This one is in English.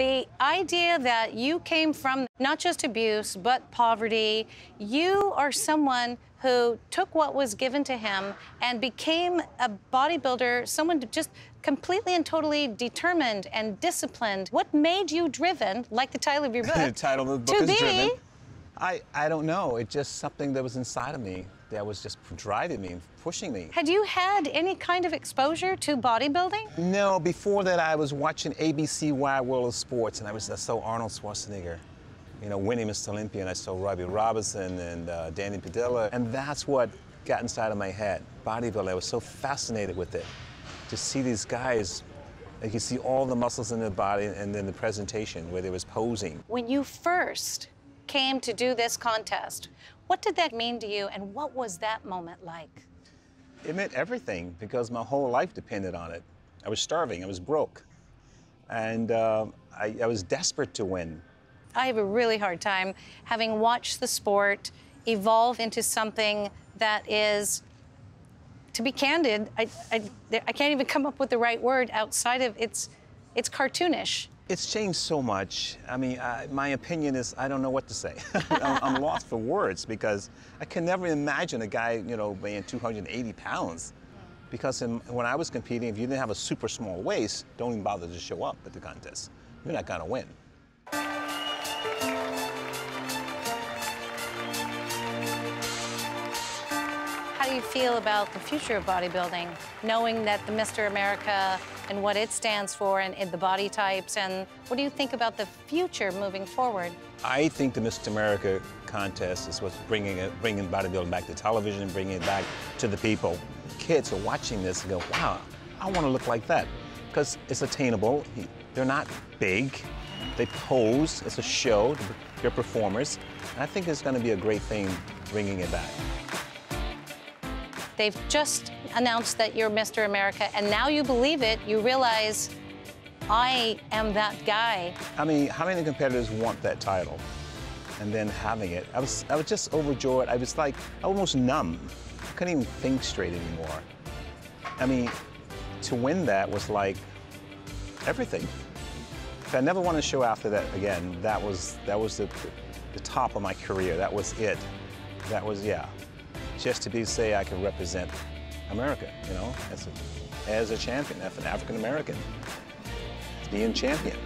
The idea that you came from not just abuse, but poverty, you are someone who took what was given to him and became a bodybuilder, someone just completely and totally determined and disciplined. What made you driven, like the title of your book, the title of the book to is be driven. I, I don't know. It's just something that was inside of me that was just driving me, and pushing me. Had you had any kind of exposure to bodybuilding? No, before that I was watching ABC Wide World of Sports and I was I saw Arnold Schwarzenegger, you know, winning Mr. Olympia and I saw Robbie Robinson and uh, Danny Padilla and that's what got inside of my head. Bodybuilding, I was so fascinated with it. To see these guys, like you see all the muscles in their body and then the presentation where they was posing. When you first came to do this contest, what did that mean to you and what was that moment like? It meant everything because my whole life depended on it. I was starving, I was broke, and uh, I, I was desperate to win. I have a really hard time having watched the sport evolve into something that is, to be candid, I, I, I can't even come up with the right word outside of it's, it's cartoonish. It's changed so much. I mean, my opinion is I don't know what to say. I'm, I'm, lost for words because I can never imagine a guy, you know, weighing 280 pounds. Because in, when I was competing, if you didn't have a super small waist, don't even bother to show up at the contest. You're not gonna win. Do you feel about the future of bodybuilding, knowing that the Mr. America and what it stands for and, and, the body types, and what do you think about the future moving forward? I think the Mr. America contest is what's bringing it, bringing bodybuilding back to television, bringing it back to the people. Kids are watching this and go, wow, I want to look like that. Because it's attainable. They're not big. They pose. It's a show. They're performers. And I think it's going to be a great thing bringing it back. They've just announced that you're Mr. America, and now you believe it. You realize I am that guy. I mean, how many competitors want that title? And then having it, I was, I was just overjoyed. I was like almost numb. I couldn't even think straight anymore. I mean, to win that was like everything. If I never want to show after that again, that was that was the, the top of my career. That was it. That was yeah just to be say I can represent America, you know, as a, as a champion, as an African American, being champion.